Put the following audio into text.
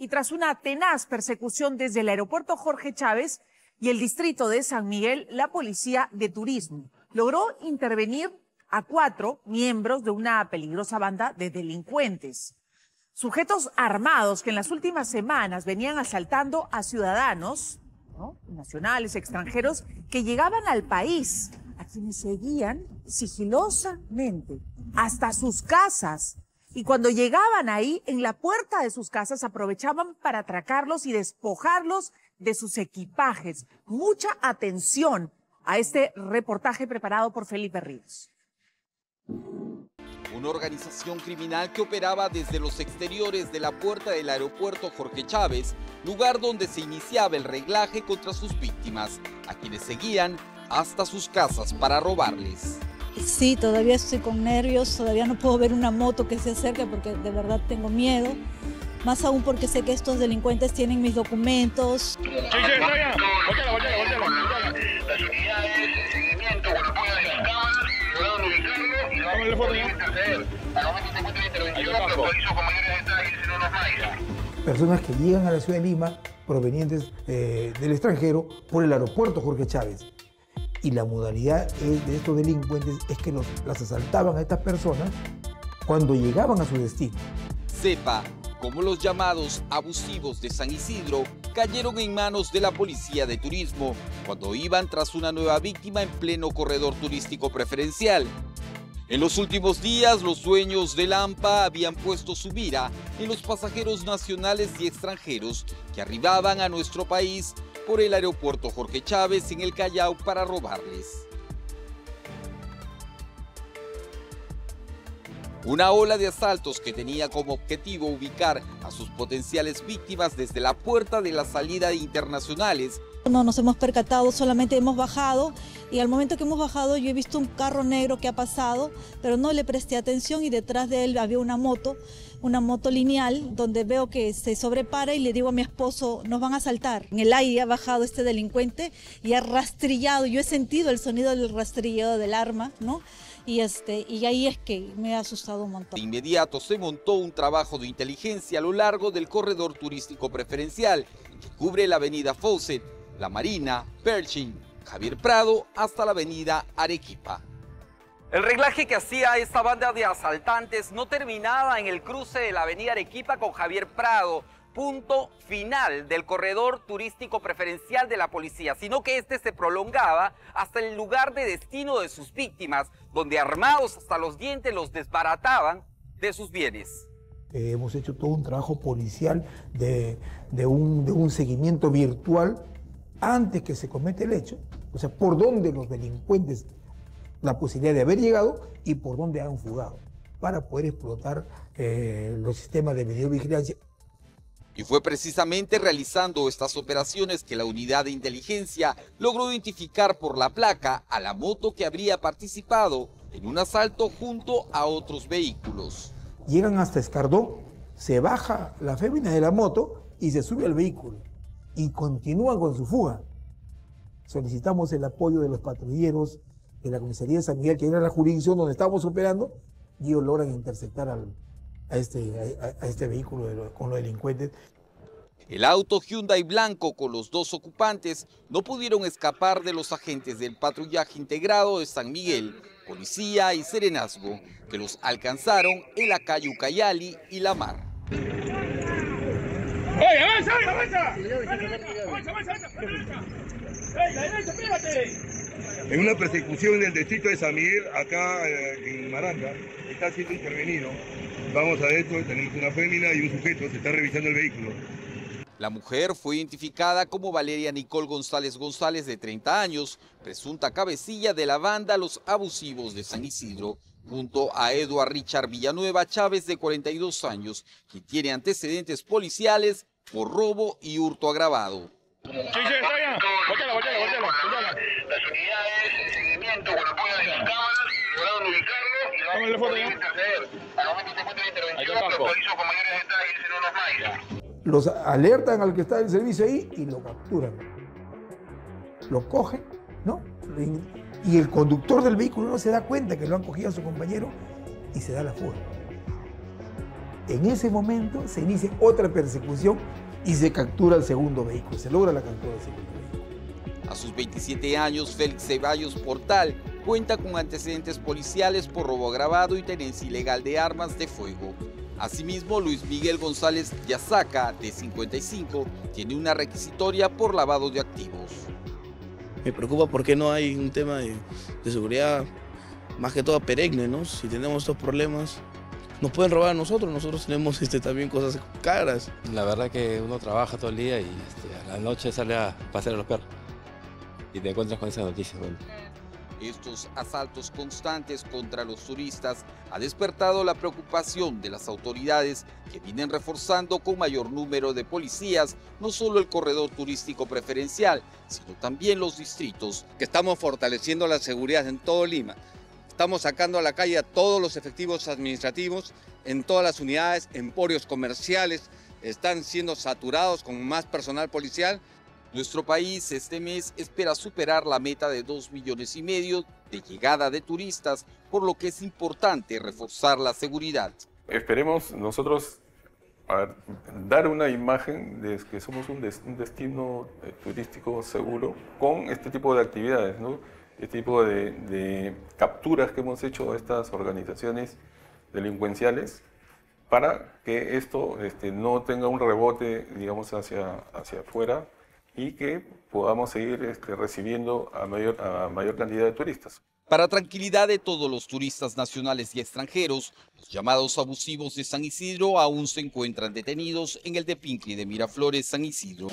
y tras una tenaz persecución desde el aeropuerto Jorge Chávez y el distrito de San Miguel, la policía de turismo logró intervenir a cuatro miembros de una peligrosa banda de delincuentes. Sujetos armados que en las últimas semanas venían asaltando a ciudadanos nacionales, extranjeros, que llegaban al país, a quienes seguían sigilosamente hasta sus casas. Y cuando llegaban ahí, en la puerta de sus casas, aprovechaban para atracarlos y despojarlos de sus equipajes. Mucha atención a este reportaje preparado por Felipe Ríos. Una organización criminal que operaba desde los exteriores de la puerta del aeropuerto Jorge Chávez, lugar donde se iniciaba el reglaje contra sus víctimas, a quienes seguían hasta sus casas para robarles. Sí, todavía estoy con nervios, todavía no puedo ver una moto que se acerque porque de verdad tengo miedo. Más aún porque sé que estos delincuentes tienen mis documentos. Sí, sí, está bien. Volteala, volteala, volteala. Las unidades de seguimiento apoyo de las cámaras lograron ubicarlo y vamos a interceder. Al momento se encuentra intervención, pero hizo con mayores detalles en unos más. Personas que llegan a la ciudad de Lima provenientes eh, del extranjero por el aeropuerto Jorge Chávez. Y la modalidad de estos delincuentes es que los, las asaltaban a estas personas cuando llegaban a su destino. Sepa como los llamados abusivos de San Isidro cayeron en manos de la policía de turismo cuando iban tras una nueva víctima en pleno corredor turístico preferencial. En los últimos días, los dueños del AMPA habían puesto su mira en los pasajeros nacionales y extranjeros que arribaban a nuestro país por el aeropuerto Jorge Chávez en el Callao para robarles. Una ola de asaltos que tenía como objetivo ubicar a sus potenciales víctimas desde la puerta de la salida internacionales. No nos hemos percatado, solamente hemos bajado y al momento que hemos bajado yo he visto un carro negro que ha pasado, pero no le presté atención y detrás de él había una moto, una moto lineal, donde veo que se sobrepara y le digo a mi esposo, nos van a asaltar. En el aire ha bajado este delincuente y ha rastrillado, yo he sentido el sonido del rastrillado del arma, ¿no? y, este, y ahí es que me ha asustado un montón. De inmediato se montó un trabajo de inteligencia a lo largo del corredor turístico preferencial que cubre la avenida Fawcett, La Marina, Pershing, Javier Prado hasta la avenida Arequipa. El reglaje que hacía esta banda de asaltantes no terminaba en el cruce de la avenida Arequipa con Javier Prado, punto final del corredor turístico preferencial de la policía, sino que este se prolongaba hasta el lugar de destino de sus víctimas, donde armados hasta los dientes los desbarataban de sus bienes. Eh, hemos hecho todo un trabajo policial de, un, de un seguimiento virtual antes que se comete el hecho, o sea, por dónde los delincuentes, la posibilidad de haber llegado y por dónde han fugado, para poder explotar eh, los sistemas de videovigilancia y fue precisamente realizando estas operaciones que la unidad de inteligencia logró identificar por la placa a la moto que habría participado en un asalto junto a otros vehículos. Llegan hasta Escardó, se baja la fémina de la moto y se sube al vehículo y continúan con su fuga. Solicitamos el apoyo de los patrulleros de la comisaría de San Miguel, que era la jurisdicción donde estábamos operando, y ellos logran interceptar al, a este, a, este vehículo con los delincuentes. El auto Hyundai blanco con los dos ocupantes no pudieron escapar de los agentes del patrullaje integrado de San Miguel, policía y serenazgo, que los alcanzaron en la calle Ucayali y La Mar. avanza, avanza! En una persecución en el distrito de San Miguel, acá eh, en Maranga, está siendo intervenido Vamos a esto, tenemos una fémina y un sujeto, se está revisando el vehículo. La mujer fue identificada como Valeria Nicole González González, de 30 años, presunta cabecilla de la banda Los Abusivos de San Isidro, junto a Eduard Richard Villanueva Chávez, de 42 años, que tiene antecedentes policiales por robo y hurto agravado. Sí, sí, está Las unidades de seguimiento con apoyo de las cámaras lograron ubicarlo y vamos a foto ya. Al momento se encuentra la intervención, lo hizo con mayores detalles Los alertan al que está en servicio ahí y lo capturan. Lo cogen, ¿no? Y el conductor del vehículo no se da cuenta que lo han cogido a su compañero y se da la fuga. En ese momento se inicia otra persecución y se captura el segundo vehículo, se logra la captura del segundo vehículo. A sus 27 años, Félix Ceballos Portal cuenta con antecedentes policiales por robo agravado y tenencia ilegal de armas de fuego. Asimismo, Luis Miguel González Yazaca, de 55, tiene una requisitoria por lavado de activos. Me preocupa porque no hay un tema de, de seguridad más que todo perenne, ¿no? Si tenemos estos problemas, nos pueden robar a nosotros, nosotros tenemos este, también cosas caras. La verdad que uno trabaja todo el día y este, a la noche sale a pasear a los perros y te encuentras con esa noticia. Bueno. Estos asaltos constantes contra los turistas ha despertado la preocupación de las autoridades que vienen reforzando con mayor número de policías no solo el corredor turístico preferencial, sino también los distritos. Que estamos fortaleciendo la seguridad en todo Lima. Estamos sacando a la calle a todos los efectivos administrativos en todas las unidades, emporios comerciales, están siendo saturados con más personal policial nuestro país este mes espera superar la meta de 2 millones y medio de llegada de turistas, por lo que es importante reforzar la seguridad. Esperemos nosotros dar una imagen de que somos un, destino eh, turístico seguro con este tipo de actividades, ¿no? este tipo de, capturas que hemos hecho a estas organizaciones delincuenciales para que esto este, no tenga un rebote, digamos, hacia, hacia afuera y que podamos seguir este, recibiendo a mayor, cantidad de turistas. Para tranquilidad de todos los turistas nacionales y extranjeros, los llamados abusivos de San Isidro aún se encuentran detenidos en el de de Miraflores, San Isidro.